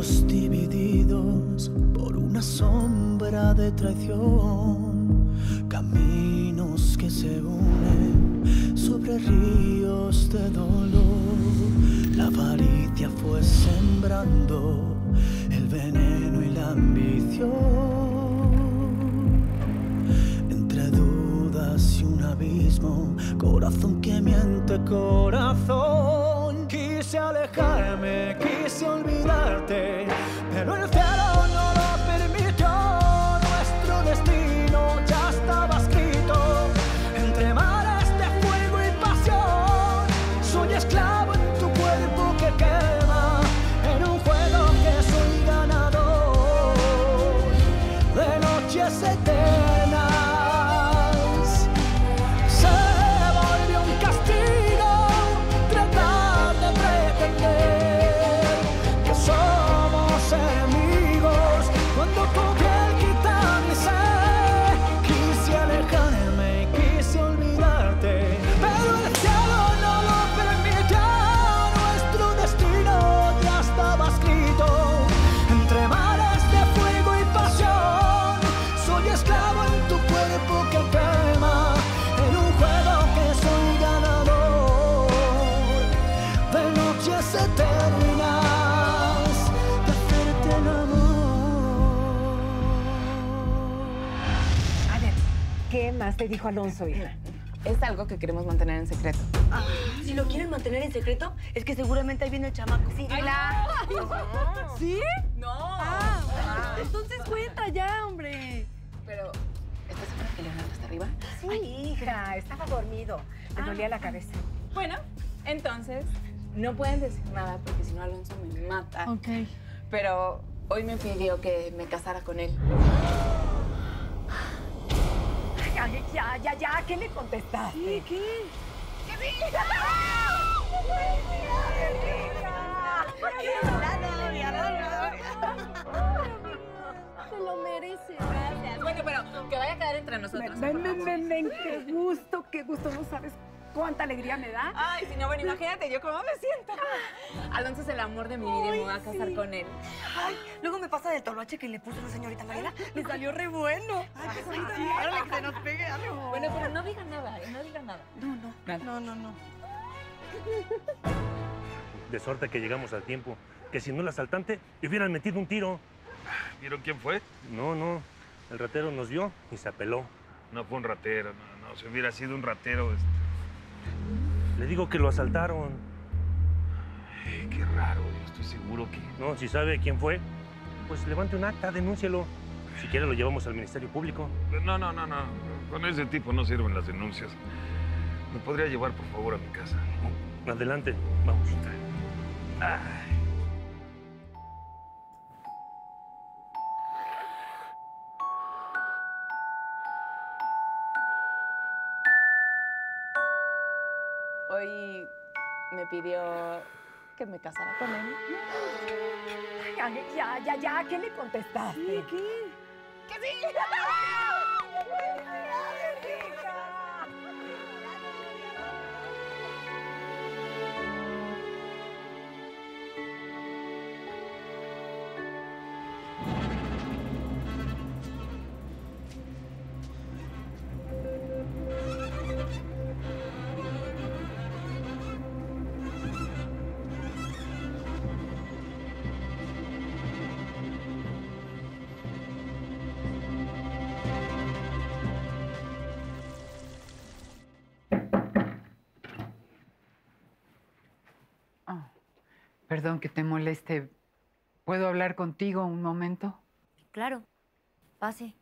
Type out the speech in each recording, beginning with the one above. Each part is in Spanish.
Divididos por una sombra de traición. Caminos que se unen sobre ríos de dolor. La avaricia fue sembrando el veneno y la ambición. Entre dudas y un abismo, corazón que miente, corazón. Quise alejarme, quise olvidarte, pero Alonso, hija? Es algo que queremos mantener en secreto. Si lo quieren mantener en secreto, es que seguramente ahí viene el chamaco. Sí, ¿Sí? No. Ah, entonces cuenta ya, hombre. Pero, ¿estás segura que Leonardo está arriba? Sí, hija, estaba dormido. Le dolía la cabeza. Bueno, entonces, no pueden decir nada porque si no Alonso me mata. Ok. Pero hoy me pidió que me casara con él. Ya, ya, ya, ¿qué le contestaste? ¿Qué? Se lo merece. Bueno, pero que vaya a quedar entre nosotros. Ven, ven, ven, ven, qué gusto, qué gusto, no sabes cuánta alegría me da. Ay, si no, bueno, imagínate yo cómo me siento. Alonso es el amor de mi vida y me voy a casar con él. Ay, luego me pasa del toloache que le puso la señorita Mariela. Le salió re bueno. Ay, qué bonito. Que se nos pegue algo. Bueno, pero no digan nada, ¿eh? no digan nada. No, no. Nada. No, no, no. De suerte que llegamos al tiempo. Que si no el asaltante, le hubieran metido un tiro. ¿Vieron quién fue? No, no. El ratero nos vio y se apeló. No fue un ratero, no, no. Si hubiera sido un ratero, este... Le digo que lo asaltaron. Ay, qué raro, yo estoy seguro que... No, si sabe quién fue, pues levante un acta, denúncielo. Si quiere lo llevamos al Ministerio Público. No, no, no, no. Con ese tipo no sirven las denuncias. ¿Me podría llevar, por favor, a mi casa? Adelante, vamos. Hoy pidió que me casara con él. Ay, ya, ya, ya, ¿qué le contestaste? ¿Qué? ¡Que sí! Perdón que te moleste. ¿Puedo hablar contigo un momento? Claro. Pase.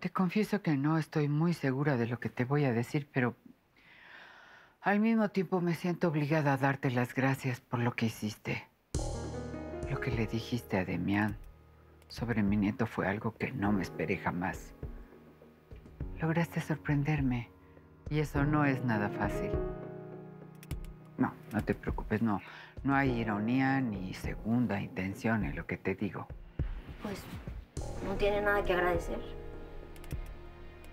Te confieso que no estoy muy segura de lo que te voy a decir, pero al mismo tiempo me siento obligada a darte las gracias por lo que hiciste. Lo que le dijiste a Demián sobre mi nieto fue algo que no me esperé jamás. Lograste sorprenderme y eso no es nada fácil. No, no te preocupes, no. No hay ironía ni segunda intención en lo que te digo. Pues no tiene nada que agradecer.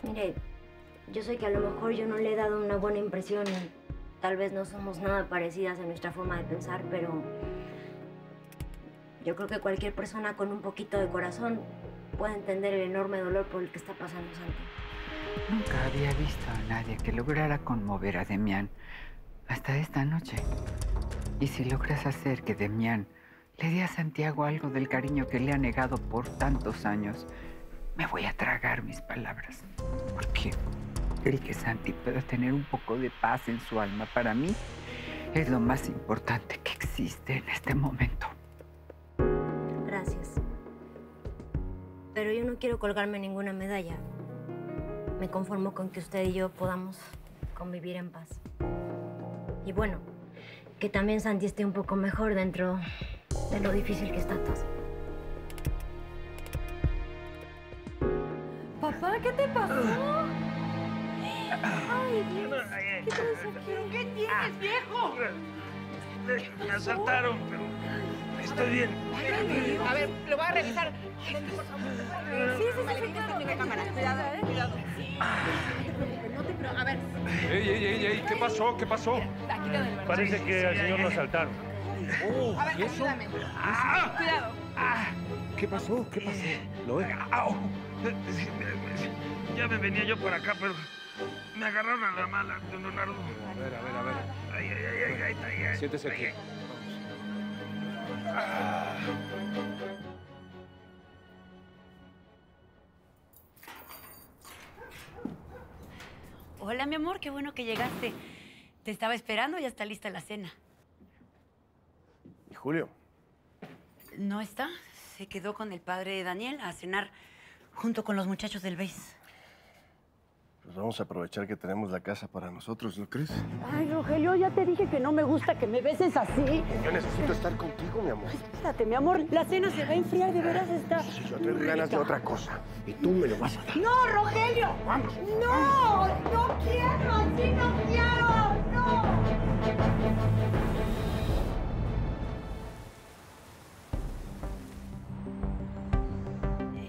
Mire, yo sé que a lo mejor yo no le he dado una buena impresión y tal vez no somos nada parecidas en nuestra forma de pensar, pero Yo creo que cualquier persona con un poquito de corazón puede entender el enorme dolor por el que está pasando Santi. Nunca había visto a nadie que lograra conmover a Demián hasta esta noche. Y si logras hacer que Demián le dé a Santiago algo del cariño que le ha negado por tantos años, me voy a tragar mis palabras. Porque el que Santi pueda tener un poco de paz en su alma para mí es lo más importante que existe en este momento. Gracias. Pero yo no quiero colgarme ninguna medalla. Me conformo con que usted y yo podamos convivir en paz. Y bueno, que también Santi esté un poco mejor dentro de lo difícil que está todo. Papá, ¿qué te pasó? Ay, Dios. ¿Qué traes aquí? ¿Qué tienes, viejo? Me asaltaron, pero estoy bien. A ver, lo voy a revisar. Sí, sí, sí, Vale, tienes cámara. Cuidado, ¿eh? cuidado. No te preocupes, no te preocupes. A ver, ¡Ey, ey, ey, ey! ¿Qué pasó? ¿Qué pasó? aquí te doy el Parece que al señor lo asaltaron. A ver, ayúdame. Cuidado. ¿Qué pasó? ¿Qué pasó? ¿Lo me- Ya me venía yo por acá, pero me agarraron a la mala, don Leonardo. A ver, a ver, a ver. Ay, ay, ay, ay, ay, ay, ay. Siéntese Hola, mi amor, qué bueno que llegaste. Te estaba esperando, ya está lista la cena. ¿Y Julio? ¿No está? Se quedó con el padre de Daniel a cenar junto con los muchachos del BASE. Pues vamos a aprovechar que tenemos la casa para nosotros, ¿no crees? Ay, Rogelio, ya te dije que no me gusta que me beses así. Yo necesito estar contigo, mi amor. Espérate, mi amor, la cena se va a enfriar, de veras está. Yo tengo ganas de otra cosa. Y tú me lo vas a dar. ¡No, Rogelio! Vamos. ¡No! ¡No quiero! ¡Así no quiero! ¡No!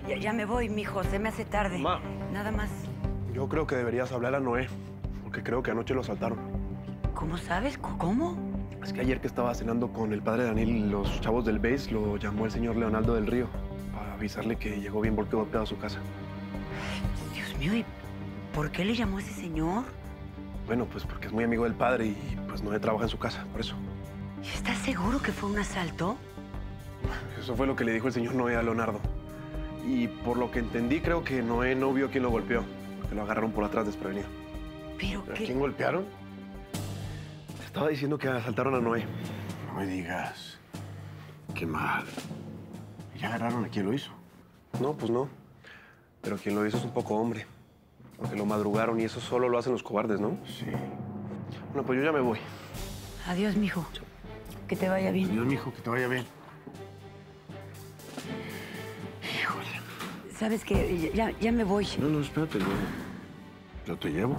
Ya, ya me voy, mijo, se me hace tarde. Ma. Nada más. Yo creo que deberías hablar a Noé, porque creo que anoche lo asaltaron. ¿Cómo sabes? ¿Cómo? Es que ayer que estaba cenando con el padre Daniel y los chavos del BASE, lo llamó el señor Leonardo del Río para avisarle que llegó bien golpeado a su casa. Dios mío, ¿y por qué le llamó a ese señor? Bueno, pues porque es muy amigo del padre y pues Noé trabaja en su casa, por eso. ¿Estás seguro que fue un asalto? Eso fue lo que le dijo el señor Noé a Leonardo. Y por lo que entendí, creo que Noé no vio quién lo golpeó, porque lo agarraron por atrás desprevenido. ¿Pero ¿A qué? quién golpearon? Te estaba diciendo que asaltaron a Noé. No me digas. Qué mal. ¿Ya agarraron a quién lo hizo? No, pues no. Pero quien lo hizo es un poco hombre. Porque lo madrugaron y eso solo lo hacen los cobardes, ¿no? Sí. Bueno, pues yo ya me voy. Adiós, mijo. Que te vaya bien. Adiós, mijo, que te vaya bien. ¿Sabes qué? Ya, ya me voy. No, no, espérate, yo, yo te llevo.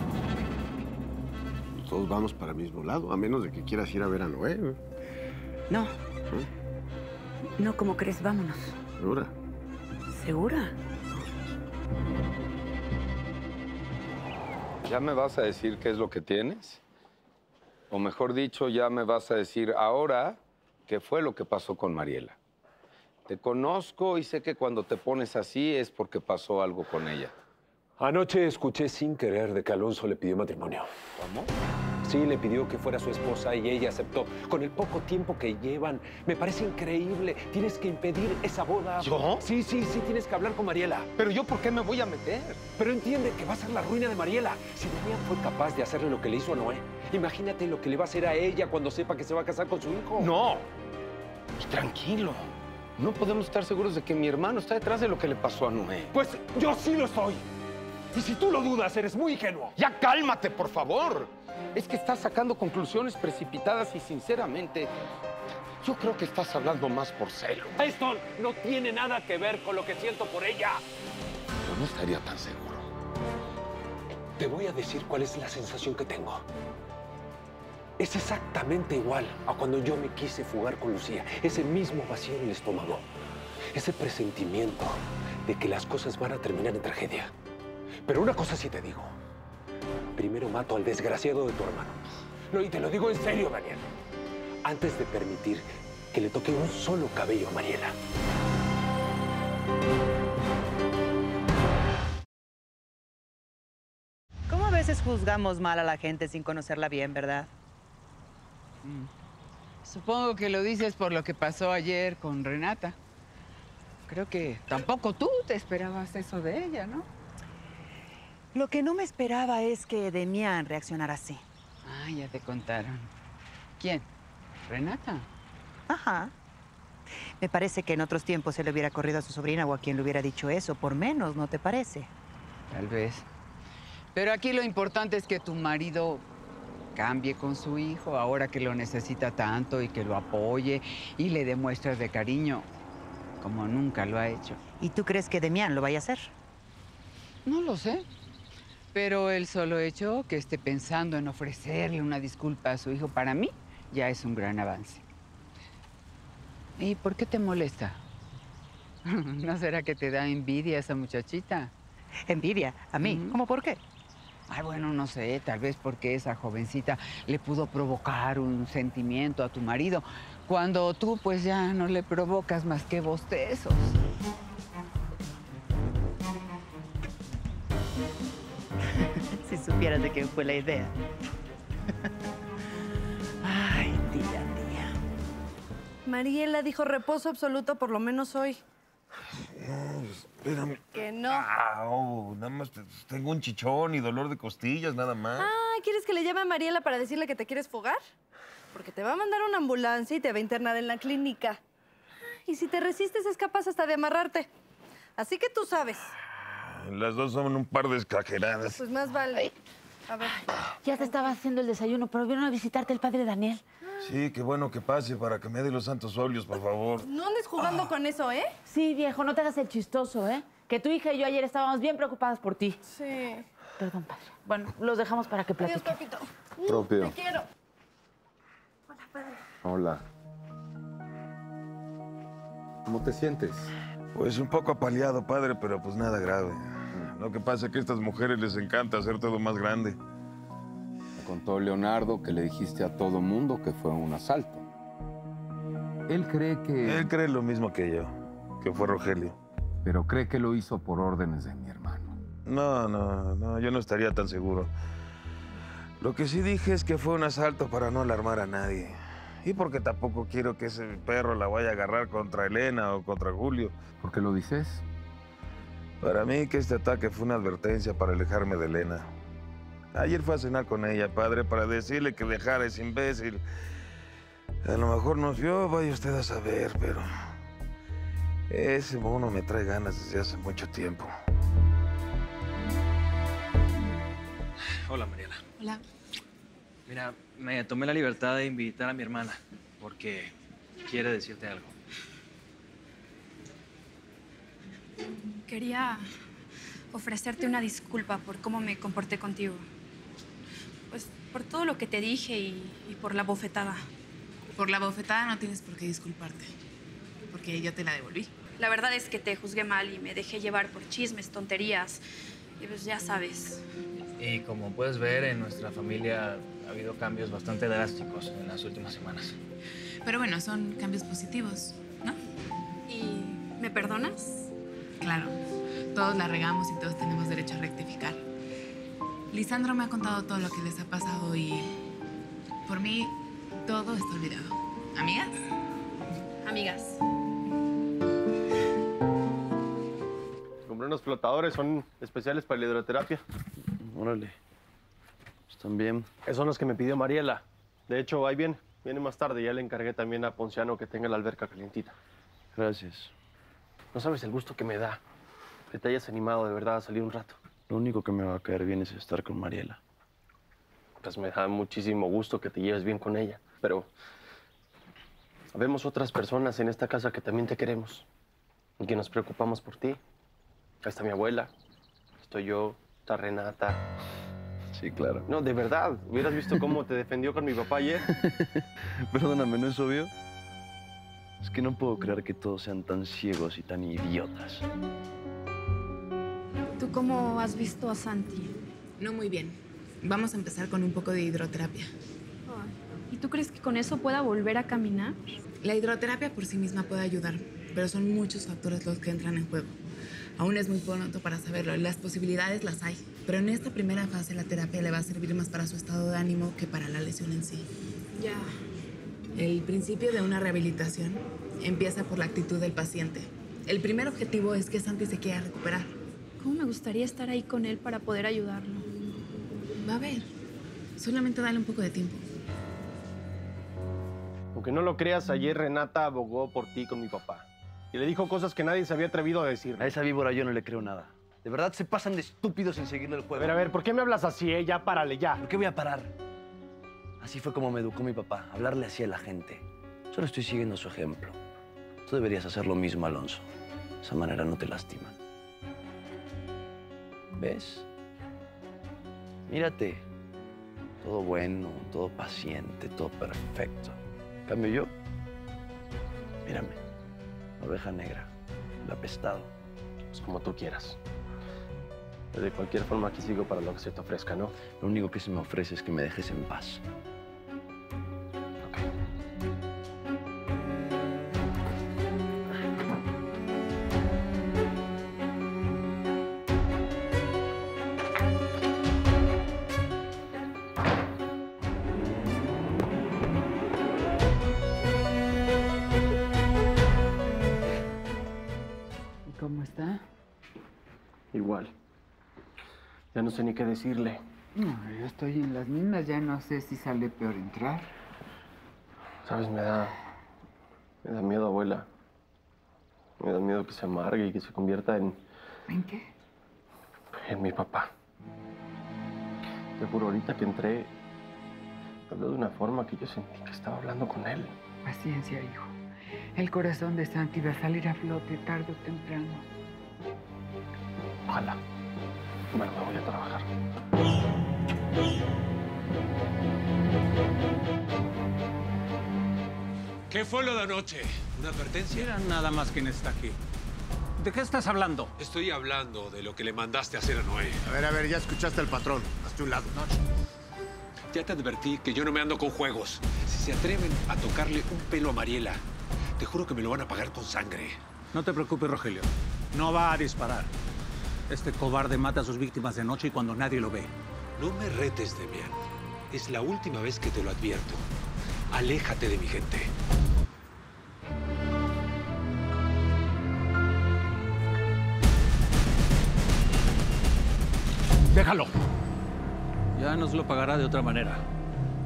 Todos vamos para el mismo lado, a menos de que quieras ir a ver a Noé. ¿eh? No. No, como crees, vámonos. ¿Segura? ¿Segura? ¿Ya me vas a decir qué es lo que tienes? O mejor dicho, ya me vas a decir ahora qué fue lo que pasó con Mariela. Te conozco y sé que cuando te pones así es porque pasó algo con ella. Anoche escuché sin querer de que Alonso le pidió matrimonio. ¿Cómo? Sí, le pidió que fuera su esposa y ella aceptó. Con el poco tiempo que llevan, me parece increíble. Tienes que impedir esa boda. ¿Yo? Sí, sí, sí, tienes que hablar con Mariela. Pero yo, ¿por qué me voy a meter? Pero entiende que va a ser la ruina de Mariela. Si Damián fue capaz de hacerle lo que le hizo a Noé, imagínate lo que le va a hacer a ella cuando sepa que se va a casar con su hijo. No. Tranquilo. No podemos estar seguros de que mi hermano está detrás de lo que le pasó a Noé. Pues yo sí lo estoy. Y si tú lo dudas, eres muy ingenuo. Ya cálmate, por favor. Es que estás sacando conclusiones precipitadas y sinceramente, yo creo que estás hablando más por celo. Esto no tiene nada que ver con lo que siento por ella. Yo no estaría tan seguro. Te voy a decir cuál es la sensación que tengo. Es exactamente igual a cuando yo me quise fugar con Lucía. Ese mismo vacío en el estómago. Ese presentimiento de que las cosas van a terminar en tragedia. Pero una cosa sí te digo. Primero mato al desgraciado de tu hermano. No, y te lo digo en serio, Daniel. Antes de permitir que le toque un solo cabello a Mariela. ¿Cómo a veces juzgamos mal a la gente sin conocerla bien, verdad? Mm. Supongo que lo dices por lo que pasó ayer con Renata. Creo que tampoco tú te esperabas eso de ella, ¿no? Lo que no me esperaba es que Demián reaccionara así. Ah, ya te contaron. ¿Quién? ¿Renata? Ajá. Me parece que en otros tiempos se le hubiera corrido a su sobrina o a quien le hubiera dicho eso, por menos, ¿no te parece? Tal vez. Pero aquí lo importante es que tu marido cambie con su hijo ahora que lo necesita tanto y que lo apoye y le dé muestras de cariño como nunca lo ha hecho. ¿Y tú crees que Demián lo vaya a hacer? No lo sé. Pero el solo hecho que esté pensando en ofrecerle una disculpa a su hijo para mí ya es un gran avance. ¿Y por qué te molesta? ¿No será que te da envidia esa muchachita? ¿Envidia? ¿A mí? ¿Cómo por qué? Ay, bueno, no sé, tal vez porque esa jovencita le pudo provocar un sentimiento a tu marido, cuando tú pues ya no le provocas más que bostezos. si supieras de quién fue la idea. Ay, tía, tía. Mariela dijo reposo absoluto por lo menos hoy. Espérame. Que no. Au, nada más te- tengo un chichón y dolor de costillas, nada más. Ah, ¿quieres que le llame a Mariela para decirle que te quieres fugar? Porque te va a mandar una ambulancia y te va a internar en la clínica. Y si te resistes es capaz hasta de amarrarte. Así que tú sabes. Las dos son un par de exageradas. Pues más vale. A ver. Ya te estaba haciendo el desayuno, pero vieron a visitarte el padre Daniel. Sí, qué bueno que pase para que me dé los santos óleos, por favor. No andes jugando con eso, ¿eh? Sí, viejo, no te hagas el chistoso, ¿eh? Que tu hija y yo ayer estábamos bien preocupadas por ti. Sí. Perdón, padre. Bueno, los dejamos para que Adiós, platiquen. papito. Propio. Te quiero. Hola. ¿Cómo te sientes? Pues un poco apaleado, padre, pero pues nada grave. Lo que pasa es que a estas mujeres les encanta hacer todo más grande. Contó Leonardo que le dijiste a todo mundo que fue un asalto. Él cree que... Él cree lo mismo que yo, que fue Rogelio. Pero cree que lo hizo por órdenes de mi hermano. No, no, no, yo no estaría tan seguro. Lo que sí dije es que fue un asalto para no alarmar a nadie. Y porque tampoco quiero que ese perro la vaya a agarrar contra Elena o contra Julio. ¿Por qué lo dices? Para mí que este ataque fue una advertencia para alejarme de Elena. Ayer fue a cenar con ella, padre, para decirle que dejara a ese imbécil. A lo mejor nos vio, vaya usted a saber, pero... Ese mono me trae ganas desde hace mucho tiempo. Hola, Mariela. Hola. Mira, me tomé la libertad de invitar a mi hermana porque quiere decirte algo. Quería ofrecerte una disculpa por cómo me comporté contigo. Pues por todo lo que te dije y, y por la bofetada. Por la bofetada no tienes por qué disculparte, porque yo te la devolví. La verdad es que te juzgué mal y me dejé llevar por chismes, tonterías. Y pues ya sabes. Y como puedes ver, en nuestra familia ha habido cambios bastante drásticos en las últimas semanas. Pero bueno, son cambios positivos, ¿no? ¿Y me perdonas? Claro, todos la regamos y todos tenemos derecho a rectificar. Lisandro me ha contado todo lo que les ha pasado y por mí todo está olvidado. ¿Amigas? Amigas. Compré unos flotadores, son especiales para la hidroterapia. Órale. Están bien. Esos son los que me pidió Mariela. De hecho, ahí viene. Viene más tarde. Ya le encargué también a Ponciano que tenga la alberca calientita. Gracias. No sabes el gusto que me da que te hayas animado de verdad a salir un rato. Lo único que me va a caer bien es estar con Mariela. Pues me da muchísimo gusto que te lleves bien con ella. Pero vemos otras personas en esta casa que también te queremos y que nos preocupamos por ti. Ahí está mi abuela, estoy yo, está Renata. Sí, claro. No, de verdad. Hubieras visto cómo te defendió con mi papá ayer. Perdóname, ¿no es obvio? Es que no puedo creer que todos sean tan ciegos y tan idiotas. ¿Tú cómo has visto a Santi? No muy bien. Vamos a empezar con un poco de hidroterapia. ¿Y tú crees que con eso pueda volver a caminar? La hidroterapia por sí misma puede ayudar, pero son muchos factores los que entran en juego. Aún es muy pronto para saberlo. Las posibilidades las hay, pero en esta primera fase la terapia le va a servir más para su estado de ánimo que para la lesión en sí. Ya. El principio de una rehabilitación empieza por la actitud del paciente. El primer objetivo es que Santi se quiera recuperar. ¿Cómo me gustaría estar ahí con él para poder ayudarlo? Va a ver. Solamente dale un poco de tiempo. Aunque no lo creas, ayer Renata abogó por ti con mi papá. Y le dijo cosas que nadie se había atrevido a decir. A esa víbora yo no le creo nada. De verdad se pasan de estúpidos en seguirle el A juego. ver, a ver, ¿por qué me hablas así, eh? Ya párale, ya. ¿Por qué voy a parar? Así fue como me educó mi papá, hablarle así a la gente. Solo estoy siguiendo su ejemplo. Tú deberías hacer lo mismo, Alonso. De esa manera no te lastiman. ¿Ves? Mírate. Todo bueno, todo paciente, todo perfecto. Cambio yo, mírame. Oveja negra, el apestado. Pues como tú quieras. De cualquier forma, aquí sigo para lo que se te ofrezca, ¿no? Lo único que se me ofrece es que me dejes en paz. Ya no sé ni qué decirle. No, yo estoy en las mismas, ya no sé si sale peor entrar. ¿Sabes? Me da. Me da miedo, abuela. Me da miedo que se amargue y que se convierta en. ¿En qué? en mi papá. Te juro, ahorita que entré, habló de una forma que yo sentí que estaba hablando con él. Paciencia, hijo. El corazón de Santi va a salir a flote tarde o temprano. Ojalá. Bueno, me voy a trabajar. ¿Qué fue lo de anoche? ¿Una advertencia? Mira nada más quién está aquí. ¿De qué estás hablando? Estoy hablando de lo que le mandaste hacer a Noé. A ver, a ver, ya escuchaste al patrón. Hazte un lado. Ya te advertí que yo no me ando con juegos. Si se atreven a tocarle un pelo a Mariela, te juro que me lo van a pagar con sangre. No te preocupes, Rogelio. No va a disparar. Este cobarde mata a sus víctimas de noche y cuando nadie lo ve. No me retes, Demian. Es la última vez que te lo advierto. Aléjate de mi gente. Déjalo. Ya nos lo pagará de otra manera.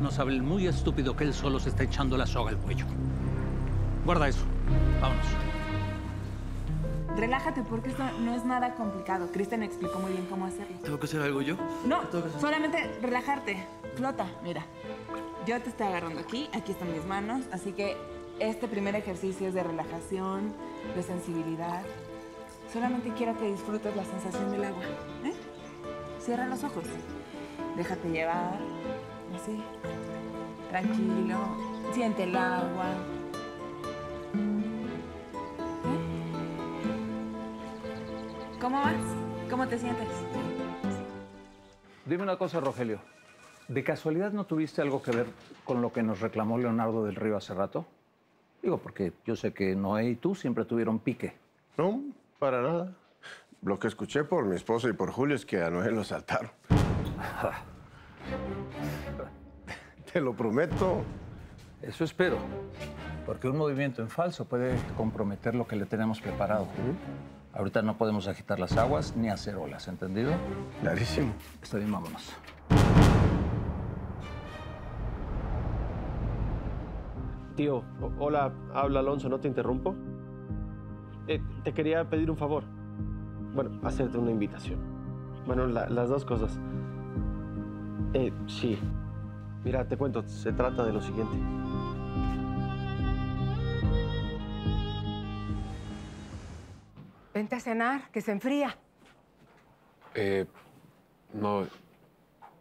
No sabe el muy estúpido que él solo se está echando la soga al cuello. Guarda eso. Vámonos. Relájate porque esto no es nada complicado. Kristen me explicó muy bien cómo hacerlo. ¿Tengo que hacer algo yo? No, solamente relajarte. Flota, mira. Yo te estoy agarrando aquí, aquí están mis manos, así que este primer ejercicio es de relajación, de sensibilidad. Solamente quiero que disfrutes la sensación del agua. ¿eh? Cierra los ojos. Déjate llevar. Así. Tranquilo. Siente el agua. ¿Cómo vas? ¿Cómo te sientes? Dime una cosa, Rogelio. ¿De casualidad no tuviste algo que ver con lo que nos reclamó Leonardo del Río hace rato? Digo, porque yo sé que Noé y tú siempre tuvieron pique. No, para nada. Lo que escuché por mi esposa y por Julio es que a Noé lo saltaron. Te lo prometo. Eso espero. Porque un movimiento en falso puede comprometer lo que le tenemos preparado. Ahorita no podemos agitar las aguas ni hacer olas, ¿entendido? Clarísimo. Está bien, vámonos. Tío, hola, habla Alonso, ¿no te interrumpo? Eh, te quería pedir un favor. Bueno, hacerte una invitación. Bueno, la- las dos cosas. Eh, sí. Mira, te cuento, se trata de lo siguiente. Vente a cenar, que se enfría. Eh, no.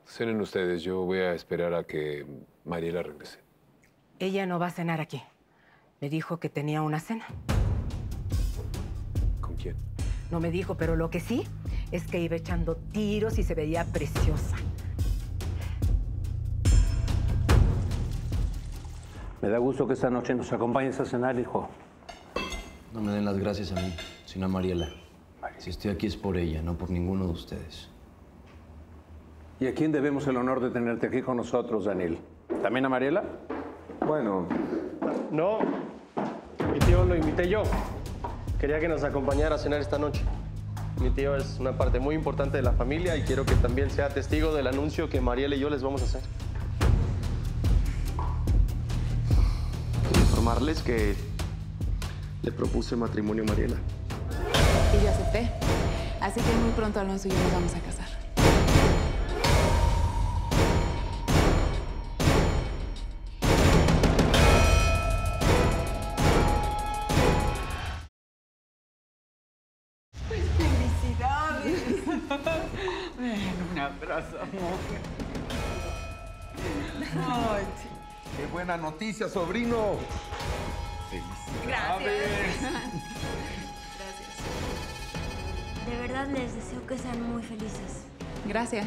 Cenen ustedes. Yo voy a esperar a que Mariela regrese. Ella no va a cenar aquí. Me dijo que tenía una cena. ¿Con quién? No me dijo, pero lo que sí es que iba echando tiros y se veía preciosa. Me da gusto que esta noche nos acompañes a cenar, hijo. No me den las gracias a mí, sino a Mariela. Si estoy aquí es por ella, no por ninguno de ustedes. ¿Y a quién debemos el honor de tenerte aquí con nosotros, Daniel? ¿También a Mariela? Bueno. No. Mi tío lo invité yo. Quería que nos acompañara a cenar esta noche. Mi tío es una parte muy importante de la familia y quiero que también sea testigo del anuncio que Mariela y yo les vamos a hacer. Quiero informarles que le propuse matrimonio a Mariela. Y yo acepté. Así que muy pronto Alonso y yo nos vamos a casar. Pues felicidades. Un abrazo, amor. Ay, ¡Qué buena noticia, sobrino! De verdad les deseo que sean muy felices. Gracias.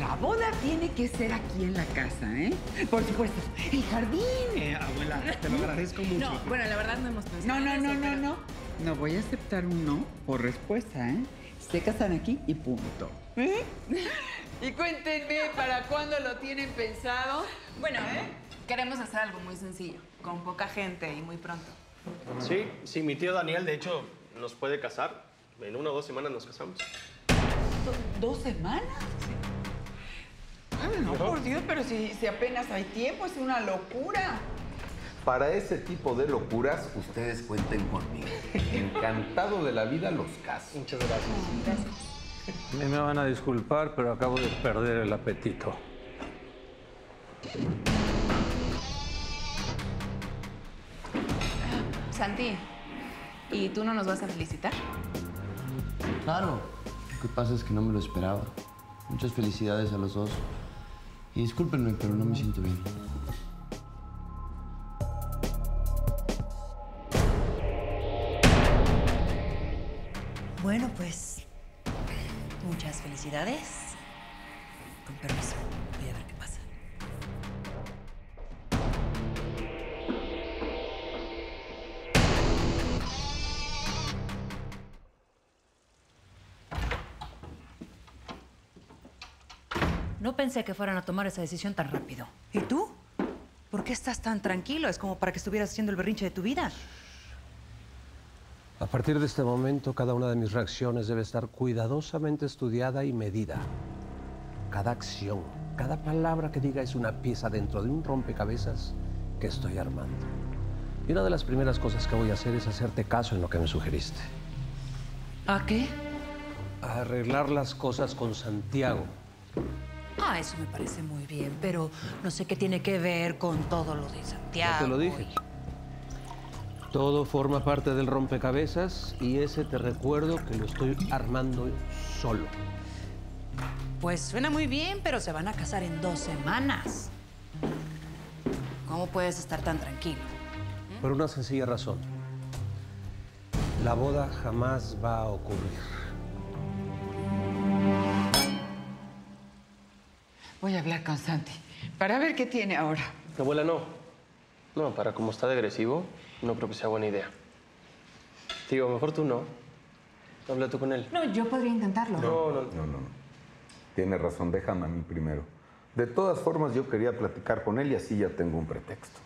La boda tiene que ser aquí en la casa, ¿eh? Por supuesto, el jardín. Eh, abuela, te lo agradezco mucho. No, bueno, la verdad no hemos pensado. No, no, no, eso, no, pero- no. No voy a aceptar un no por respuesta, ¿eh? Se casan aquí y punto. ¿Eh? Y cuéntenme, ¿para cuándo lo tienen pensado? Bueno, queremos hacer algo muy sencillo, con poca gente y muy pronto. Sí, sí, mi tío Daniel, de hecho, nos puede casar. En una o dos semanas nos casamos. ¿Dos semanas? Ay, no, por Dios, pero si, si apenas hay tiempo, es una locura. Para ese tipo de locuras, ustedes cuenten conmigo. Encantado de la vida los casos. Muchas gracias. A mí me van a disculpar, pero acabo de perder el apetito. Santi, ¿y tú no nos vas a felicitar? Claro. Lo que pasa es que no me lo esperaba. Muchas felicidades a los dos. Y discúlpenme, pero no me siento bien. Bueno, pues muchas felicidades. Con permiso, voy a ver qué pensé que fueran a tomar esa decisión tan rápido. ¿Y tú? ¿Por qué estás tan tranquilo? Es como para que estuvieras haciendo el berrinche de tu vida. A partir de este momento, cada una de mis reacciones debe estar cuidadosamente estudiada y medida. Cada acción, cada palabra que diga es una pieza dentro de un rompecabezas que estoy armando. Y una de las primeras cosas que voy a hacer es hacerte caso en lo que me sugeriste. ¿A qué? A arreglar las cosas con Santiago. Ah, eso me parece muy bien, pero no sé qué tiene que ver con todo lo de Santiago. Ya te lo dije. Todo forma parte del rompecabezas y ese te recuerdo que lo estoy armando solo. Pues suena muy bien, pero se van a casar en dos semanas. ¿Cómo puedes estar tan tranquilo? Por una sencilla razón. La boda jamás va a ocurrir. Voy a hablar con Santi para ver qué tiene ahora. Abuela, no. No, para como está de agresivo, no creo que sea buena idea. Tío, mejor tú no. Habla tú con él. No, yo podría intentarlo. No, no, No, no, no. Tienes razón, déjame a mí primero. De todas formas, yo quería platicar con él y así ya tengo un pretexto.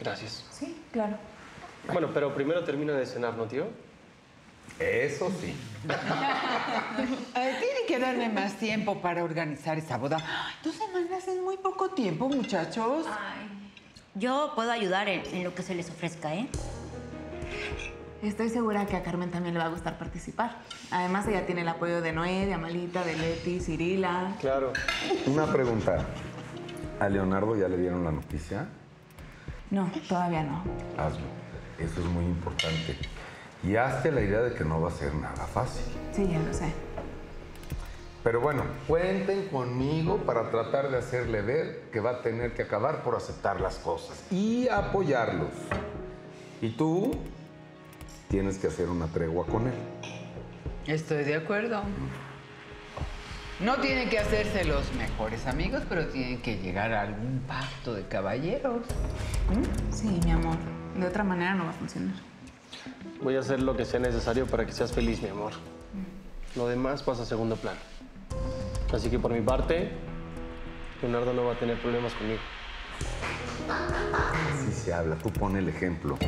Gracias. Sí, claro. Bueno, pero primero termina de cenar, ¿no, tío? Eso sí. Ay, tiene que darme más tiempo para organizar esa boda. Ay, Dos semanas es muy poco tiempo, muchachos. Yo puedo ayudar en, en lo que se les ofrezca, ¿eh? Estoy segura que a Carmen también le va a gustar participar. Además, ella tiene el apoyo de Noé, de Amalita, de Leti, Cirila. Claro. Una pregunta. ¿A Leonardo ya le dieron la noticia? No, todavía no. Hazlo. Eso es muy importante. Y hazte la idea de que no va a ser nada fácil. Sí, ya lo sé. Pero bueno, cuenten conmigo para tratar de hacerle ver que va a tener que acabar por aceptar las cosas y apoyarlos. Y tú tienes que hacer una tregua con él. Estoy de acuerdo. No tienen que hacerse los mejores amigos, pero tienen que llegar a algún pacto de caballeros. Sí, mi amor. De otra manera no va a funcionar. Voy a hacer lo que sea necesario para que seas feliz, mi amor. Lo demás pasa a segundo plano. Así que por mi parte, Leonardo no va a tener problemas conmigo. Así se habla, tú pon el ejemplo.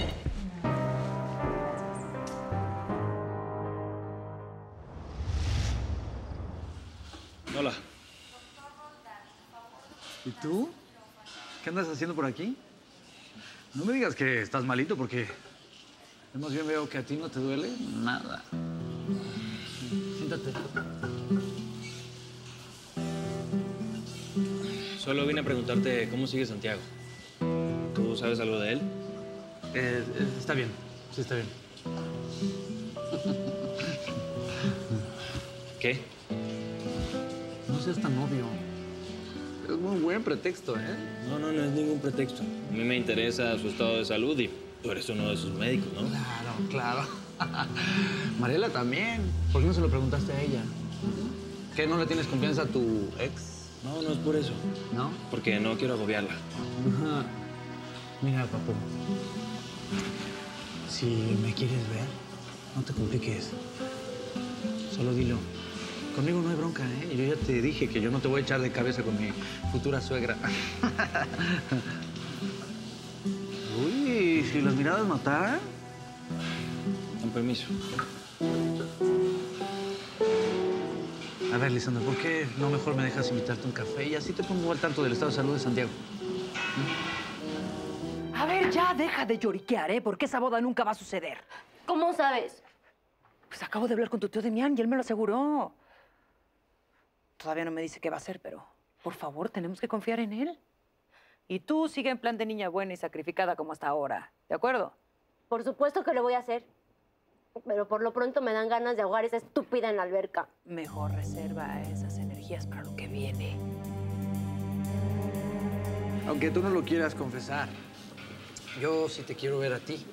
Hola. ¿Y tú? ¿Qué andas haciendo por aquí? No me digas que estás malito porque yo más bien veo que a ti no te duele nada. Siéntate. Solo vine a preguntarte cómo sigue Santiago. ¿Tú sabes algo de él? Eh, eh, está bien, sí está bien. ¿Qué? No seas tan obvio. Es muy buen pretexto, ¿eh? No, no, no es ningún pretexto. A mí me interesa su estado de salud y tú eres uno de sus médicos, ¿no? Claro, claro. Mariela también. ¿Por qué no se lo preguntaste a ella? ¿Qué no le tienes confianza a tu ex? No, no es por eso. ¿No? Porque no quiero agobiarla. Ajá. Mira, papu. Si me quieres ver, no te compliques. Solo dilo. Conmigo no hay bronca, ¿eh? Yo ya te dije que yo no te voy a echar de cabeza con mi futura suegra. Si las miradas mataran. Con permiso. A ver, Lisandro, ¿por qué no mejor me dejas invitarte a un café y así te pongo al tanto del estado de salud de Santiago? A ver, ya, deja de lloriquear, ¿eh? Porque esa boda nunca va a suceder. ¿Cómo sabes? Pues acabo de hablar con tu tío Demián y él me lo aseguró. Todavía no me dice qué va a hacer, pero por favor, tenemos que confiar en él. Y tú sigue en plan de niña buena y sacrificada como hasta ahora. ¿De acuerdo? Por supuesto que lo voy a hacer. Pero por lo pronto me dan ganas de ahogar esa estúpida en la alberca. Mejor reserva esas energías para lo que viene. Aunque tú no lo quieras confesar, yo sí te quiero ver a ti.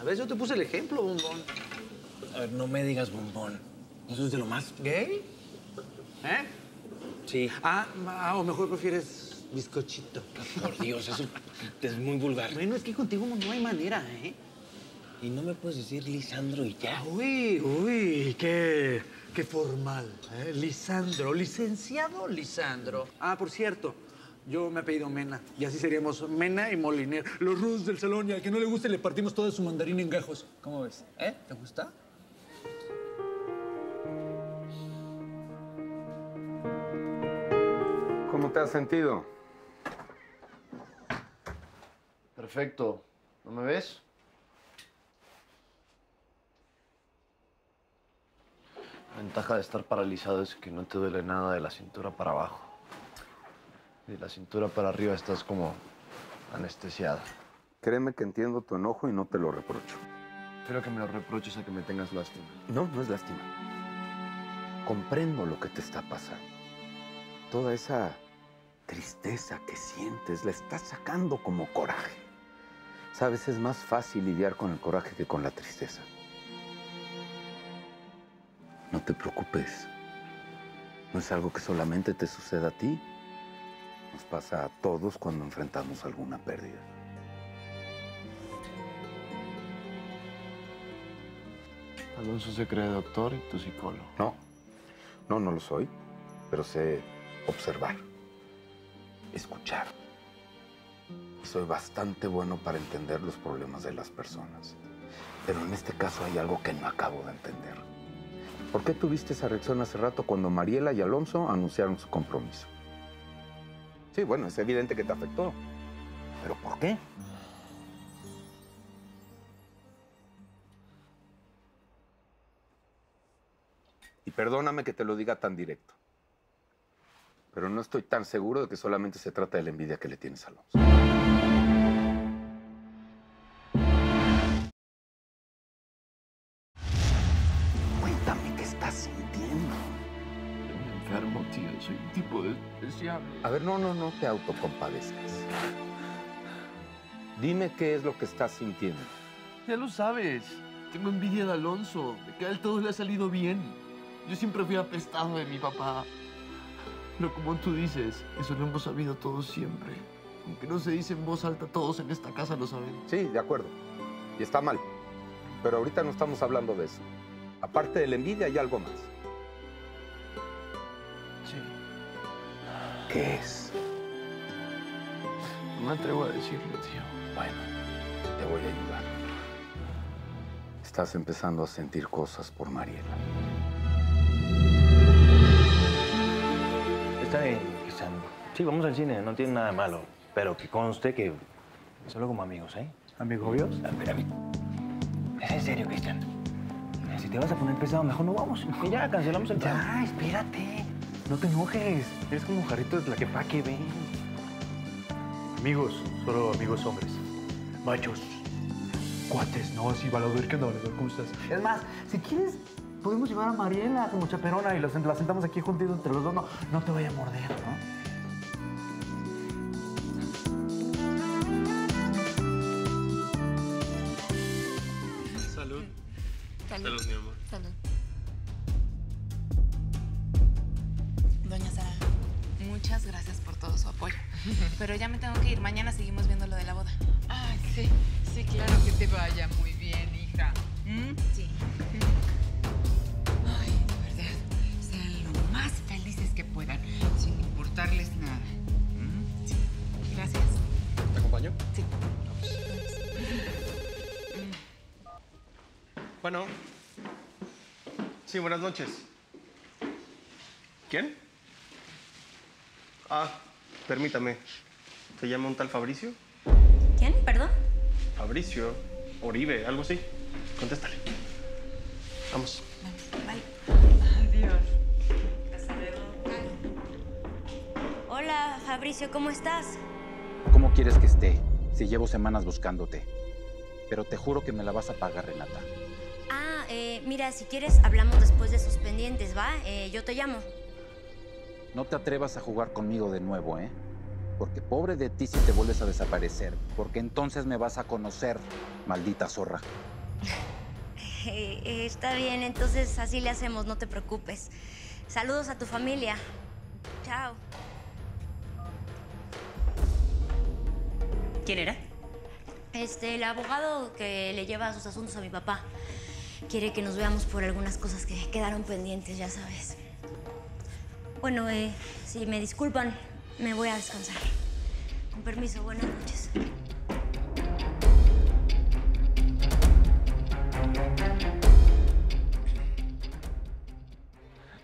A ver, yo te puse el ejemplo, bombón. A ver, no me digas bombón. Eso es de lo más... ¿Gay? ¿Eh? Sí. Ah, ah, o mejor prefieres bizcochito. Por Dios, eso es muy vulgar. Bueno, es que contigo no hay manera, ¿eh? Y no me puedes decir Lisandro y ya. Uy, uy, qué, qué formal. ¿eh? Lisandro, licenciado Lisandro. Ah, por cierto, yo me he pedido Mena. Y así seríamos Mena y Moliner. Los rudos del salón y al que no le guste le partimos toda su mandarín en gajos. ¿Cómo ves? ¿Eh? ¿Te gusta? ¿Cómo te has sentido? Perfecto. ¿No me ves? La ventaja de estar paralizado es que no te duele nada de la cintura para abajo. De la cintura para arriba estás como anestesiada. Créeme que entiendo tu enojo y no te lo reprocho. Espero que me lo reproches a que me tengas lástima. No, no es lástima. Comprendo lo que te está pasando. Toda esa tristeza que sientes la estás sacando como coraje. Sabes, es más fácil lidiar con el coraje que con la tristeza. No te preocupes. No es algo que solamente te suceda a ti. Nos pasa a todos cuando enfrentamos alguna pérdida. Alonso se cree doctor y tu psicólogo. No, no, no lo soy, pero sé observar, escuchar. Soy bastante bueno para entender los problemas de las personas. Pero en este caso hay algo que no acabo de entender. ¿Por qué tuviste esa reacción hace rato cuando Mariela y Alonso anunciaron su compromiso? Sí, bueno, es evidente que te afectó. ¿Pero por qué? Y perdóname que te lo diga tan directo. Pero no estoy tan seguro de que solamente se trata de la envidia que le tienes a Alonso. Cuéntame qué estás sintiendo. Enfermo, tío. Soy un tipo especial. A ver, no, no, no te autocompadezcas. Dime qué es lo que estás sintiendo. Ya lo sabes. Tengo envidia de Alonso, de que a él todo le ha salido bien. Yo siempre fui apestado de mi papá. Pero como tú dices, eso lo hemos sabido todos siempre. Aunque no se dice en voz alta, todos en esta casa lo sabemos. Sí, de acuerdo. Y está mal. Pero ahorita no estamos hablando de eso. Aparte de la envidia, hay algo más. Sí. ¿Qué es? No me atrevo a decirlo, tío. Bueno, te voy a ayudar. Estás empezando a sentir cosas por Mariela. Está bien, Cristian. Sí, vamos al cine, no tiene nada de malo. Pero que conste que solo como amigos, ¿eh? ¿Amigos? A ver, a. Es en serio, Cristian. Si te vas a poner pesado, mejor no vamos. Y ya, cancelamos el plan. Ya, espérate. No te enojes. Eres como jarrito de la que pa' que ven. Amigos, solo amigos hombres. Machos. Cuates, no, sí, valedor, ¿qué onda, valedor? ¿Cómo estás? Es más, si quieres, podemos llevar a Mariela como chaperona y la sentamos aquí juntitos entre los dos. No, no te vaya a morder, ¿no? Bueno. Sí, buenas noches. ¿Quién? Ah, permítame. ¿Se llama un tal Fabricio? ¿Quién? ¿Perdón? Fabricio, Oribe, algo así. Contéstale. Vamos. Adiós. Hola, Fabricio, ¿cómo estás? ¿Cómo quieres que esté si llevo semanas buscándote? Pero te juro que me la vas a pagar, Renata. Ah, eh, mira, si quieres hablamos después de sus pendientes, ¿va? Eh, yo te llamo. No te atrevas a jugar conmigo de nuevo, ¿eh? Porque pobre de ti si te vuelves a desaparecer, porque entonces me vas a conocer, maldita zorra. Eh, eh, está bien, entonces así le hacemos, no te preocupes. Saludos a tu familia. Chao. ¿Quién era? Este, el abogado que le lleva sus asuntos a mi papá. Quiere que nos veamos por algunas cosas que quedaron pendientes, ya sabes. Bueno, eh, si me disculpan, me voy a descansar. Con permiso, buenas noches.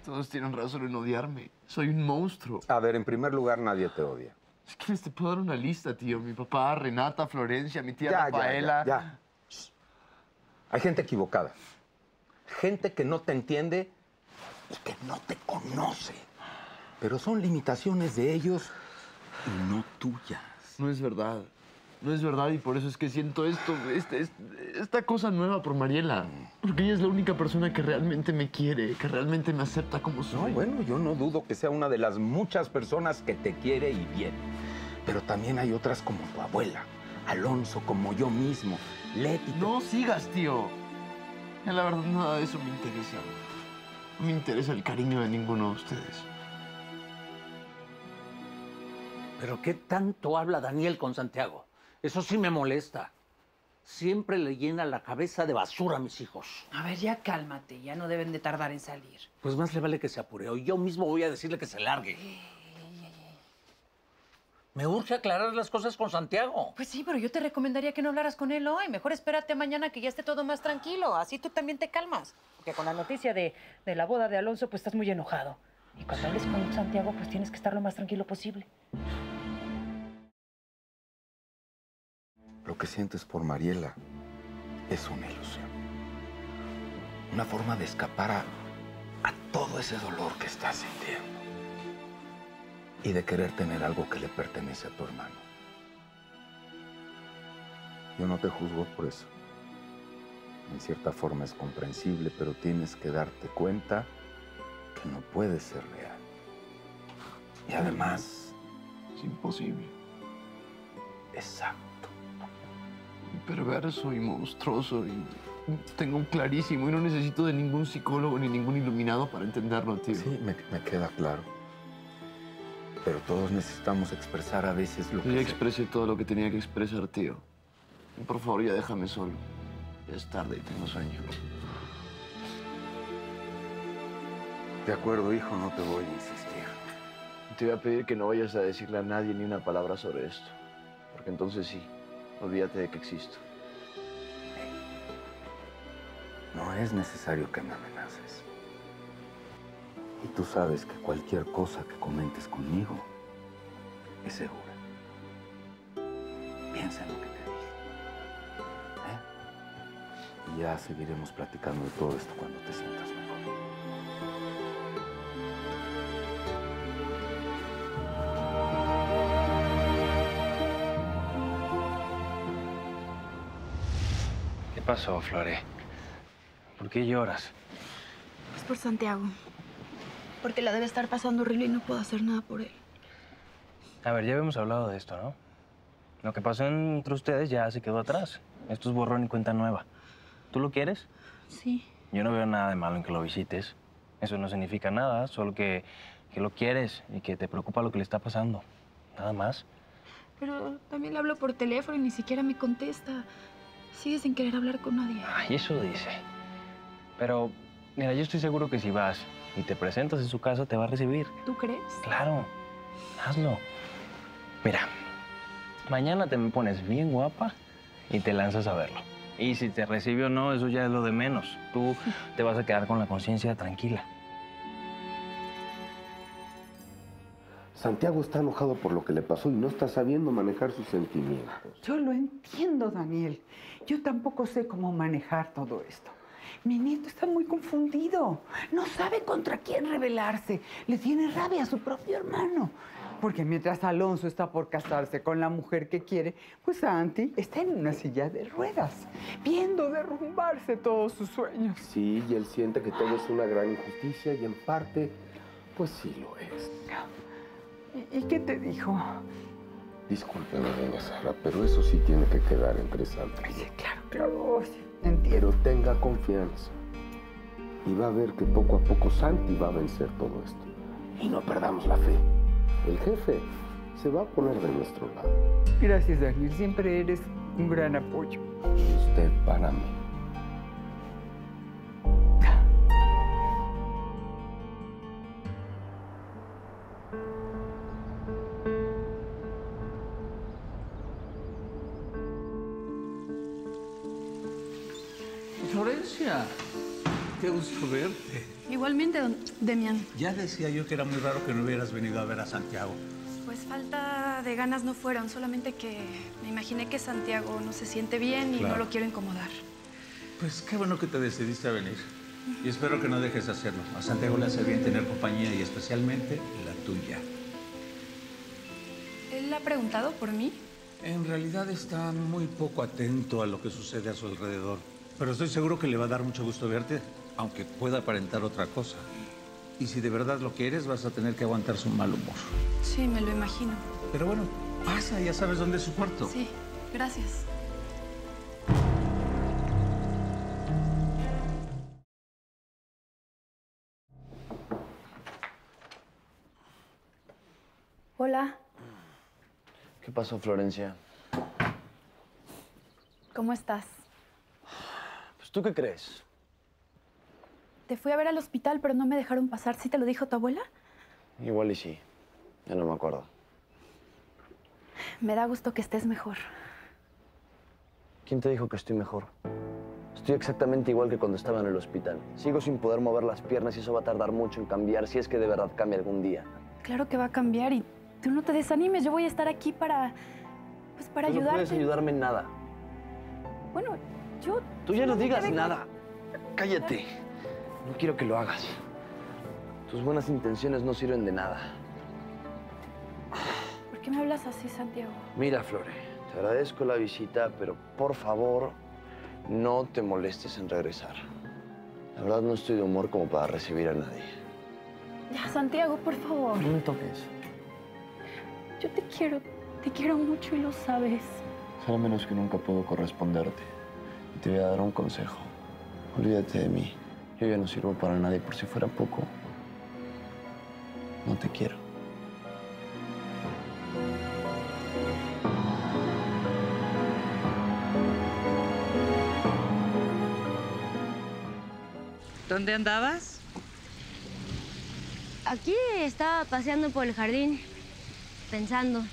Todos tienen razón en odiarme. Soy un monstruo. A ver, en primer lugar, nadie te odia. Es que te puedo dar una lista, tío. Mi papá, Renata, Florencia, mi tía Ya, ya, Rafaela. ya, ya. Hay gente equivocada. Gente que no te entiende y que no te conoce. Pero son limitaciones de ellos y no tuyas. No es verdad. No es verdad y por eso es que siento esto, este- este- esta cosa nueva por Mariela. Porque ella es la única persona que realmente me quiere, que realmente me acepta como soy. No, bueno, yo no dudo que sea una de las muchas personas que te quiere y bien. Pero también hay otras como tu abuela, Alonso, como yo mismo, Leti. No sigas, tío. Ya, La verdad, nada de eso me interesa. No me interesa el cariño de ninguno de ustedes. Pero ¿qué tanto habla Daniel con Santiago? Eso sí me molesta. Siempre le llena la cabeza de basura a mis hijos. A ver, ya cálmate, ya no deben de tardar en salir. Pues más le vale que se apure. O yo mismo voy a decirle que se largue. Me urge aclarar las cosas con Santiago. Pues sí, pero yo te recomendaría que no hablaras con él hoy. Mejor espérate mañana que ya esté todo más tranquilo. Así tú también te calmas. Porque con la noticia de, de la boda de Alonso, pues estás muy enojado. Y cuando hables con Santiago, pues tienes que estar lo más tranquilo posible. Lo que sientes por Mariela es una ilusión. Una forma de escapar a, a todo ese dolor que estás sintiendo. Y de querer tener algo que le pertenece a tu hermano. Yo no te juzgo por eso. En cierta forma es comprensible, pero tienes que darte cuenta que no puede ser real. Y además... Es imposible. Exacto. Y perverso y monstruoso y tengo clarísimo y no necesito de ningún psicólogo ni ningún iluminado para entenderlo, tío. Sí, me, me queda claro. Pero todos necesitamos expresar a veces lo Yo que... ya se- expresé todo lo que tenía que expresar, tío. Por favor, ya déjame solo. Ya es tarde y tengo sueño. De acuerdo, hijo, no te voy a insistir. Te voy a pedir que no vayas a decirle a nadie ni una palabra sobre esto. Porque entonces sí, olvídate de que existo. No es necesario que me amenaces. Y tú sabes que cualquier cosa que comentes conmigo es segura. Piensa en lo que te dije. ¿eh? Y ya seguiremos platicando de todo esto cuando te sientas mejor. ¿Qué pasó, Flore? ¿Por qué lloras? Es por Santiago. Porque la debe estar pasando horrible y no puedo hacer nada por él. A ver, ya habíamos hablado de esto, ¿no? Lo que pasó entre ustedes ya se quedó atrás. Esto es borrón y cuenta nueva. ¿Tú lo quieres? Sí. Yo no veo nada de malo en que lo visites. Eso no significa nada, solo que, que lo quieres y que te preocupa lo que le está pasando. Nada más. Pero también le hablo por teléfono y ni siquiera me contesta. Sigue sin querer hablar con nadie. Ay, eso dice. Pero, mira, yo estoy seguro que si vas y te presentas en su casa, te va a recibir. ¿Tú crees? Claro, hazlo. Mira, mañana te me pones bien guapa y te lanzas a verlo. Y si te recibe o no, eso ya es lo de menos. Tú te vas a quedar con la conciencia tranquila. Santiago está enojado por lo que le pasó y no está sabiendo manejar sus sentimientos. Yo lo entiendo, Daniel. Yo tampoco sé cómo manejar todo esto. Mi nieto está muy confundido. No sabe contra quién rebelarse. Le tiene rabia a su propio hermano. Porque mientras Alonso está por casarse con la mujer que quiere, pues Santi está en una silla de ruedas, viendo derrumbarse todos sus sueños. Sí, y él siente que todo es una gran injusticia y en parte, pues sí lo es. ¿Y, y qué te dijo? Discúlpeme, doña Sara, pero eso sí tiene que quedar entre santos. Claro, claro, sí, Pero tenga confianza. Y va a ver que poco a poco Santi va a vencer todo esto. Y no perdamos la fe. El jefe se va a poner de nuestro lado. Gracias, Daniel. Siempre eres un gran apoyo. Y usted para mí. Verte. Igualmente, don Demian. Ya decía yo que era muy raro que no hubieras venido a ver a Santiago. Pues falta de ganas no fueron, solamente que me imaginé que Santiago no se siente bien y Claro. no lo quiero incomodar. Pues qué bueno que te decidiste a venir. Y espero que no dejes de hacerlo. A Santiago le hace bien tener compañía y especialmente la tuya. ¿Él ha preguntado por mí? En realidad está muy poco atento a lo que sucede a su alrededor. Pero estoy seguro que le va a dar mucho gusto verte, aunque pueda aparentar otra cosa. Y si de verdad lo quieres, vas a tener que aguantar su mal humor. Sí, me lo imagino. Pero bueno, pasa, ya sabes dónde es su cuarto. Sí, gracias. Hola, ¿Qué pasó, Florencia? ¿cómo estás? Pues, ¿tú qué crees? Te fui a ver al hospital, pero no me dejaron pasar. ¿Sí te lo dijo tu abuela? Igual y sí. Ya no me acuerdo. Me da gusto que estés mejor. ¿Quién te dijo que estoy mejor? Estoy exactamente igual que cuando estaba en el hospital. Sigo sin poder mover las piernas y eso va a tardar mucho en cambiar si es que de verdad cambia algún día. Claro que va a cambiar y tú no te desanimes. Yo voy a estar aquí para, pues, para Tú no ayudarte. puedes ayudarme en nada. Bueno, yo... Tú ya no digas nada. Cállate. No quiero que lo hagas. Tus buenas intenciones no sirven de nada. ¿Por qué me hablas así, Santiago? Mira, Flore, te agradezco la visita, pero por favor, no te molestes en regresar. La verdad no estoy de humor como para recibir a nadie. Ya, Santiago, por favor. No me toques. Yo te quiero, te quiero mucho y lo sabes. Solo menos que nunca puedo corresponderte. Y te voy a dar un consejo. Olvídate de mí. Yo ya no sirvo para nadie por si fuera poco. No te quiero. ¿Dónde andabas? Aquí estaba paseando por el jardín, pensando.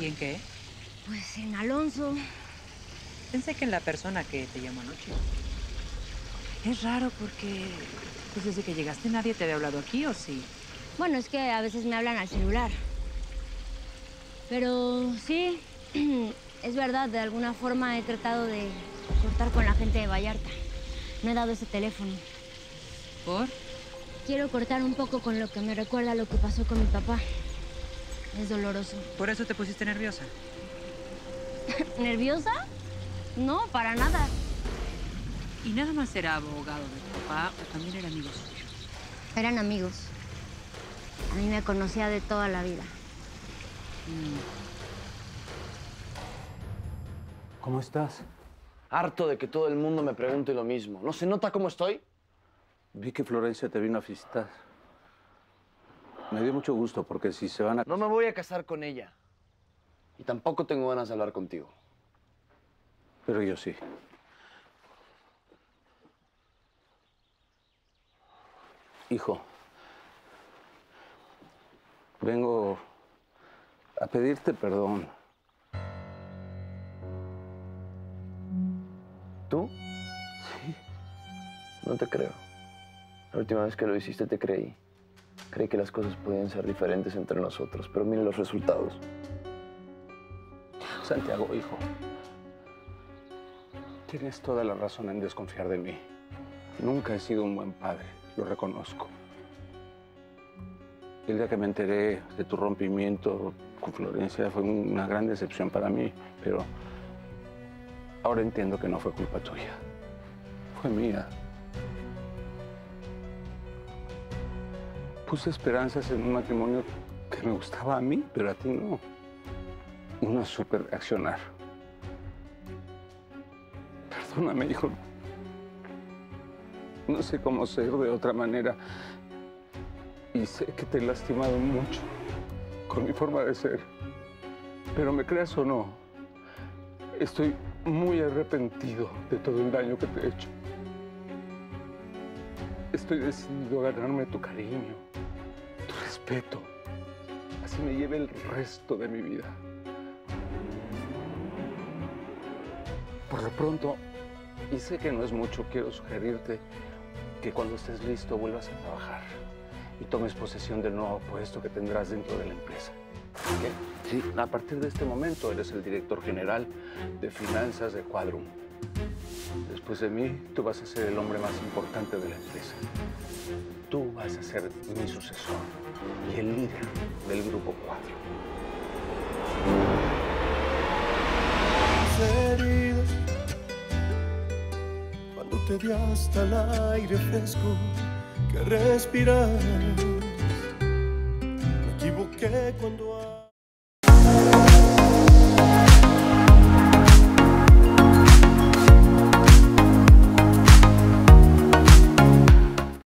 ¿Y en qué? Pues en Alonso. Pensé que en la persona que te llamó anoche. Es raro porque pues desde que llegaste nadie te había hablado aquí, ¿o sí? Bueno, es que a veces me hablan al celular. Pero sí, es verdad, de alguna forma he tratado de cortar con la gente de Vallarta. No he dado ese teléfono. ¿Por? Quiero cortar un poco con lo que me recuerda a lo que pasó con mi papá. Es doloroso. ¿Por eso te pusiste nerviosa? ¿Nerviosa? No, para nada. ¿Y nada más era abogado de tu papá o también era amigo suyo? Eran amigos. A mí me conocía de toda la vida. ¿Cómo estás? Harto de que todo el mundo me pregunte lo mismo. ¿No se nota cómo estoy? Vi que Florencia te vino a visitar. Me dio mucho gusto porque si se van a... No me voy a casar con ella. Y tampoco tengo ganas de hablar contigo. Pero yo sí. Hijo, vengo a pedirte perdón. ¿Tú? Sí. No te creo. La última vez que lo hiciste te creí. Creí que las cosas podían ser diferentes entre nosotros, pero mira los resultados. Santiago, hijo. Tienes toda la razón en desconfiar de mí. Nunca he sido un buen padre, lo reconozco. El día que me enteré de tu rompimiento con Florencia fue una gran decepción para mí, pero ahora entiendo que no fue culpa tuya. Fue mía. Puse esperanzas en un matrimonio que me gustaba a mí, pero a ti no. Uno súper reaccionar. Perdóname, hijo. No sé cómo ser de otra manera. Y sé que te he lastimado mucho con mi forma de ser. Pero me creas o no, estoy muy arrepentido de todo el daño que te he hecho. Estoy decidido a ganarme tu cariño, tu respeto. Así me lleve el resto de mi vida. Por lo pronto, y sé que no es mucho, quiero sugerirte que cuando estés listo vuelvas a trabajar y tomes posesión del nuevo puesto que tendrás dentro de la empresa. ¿Qué? Sí, a partir de este momento eres el director general de finanzas de Quadrum. Después de mí, tú vas a ser el hombre más importante de la empresa. Tú vas a ser mi sucesor y el líder del grupo 4 te di hasta el aire fresco que respiras. Me equivoqué cuando...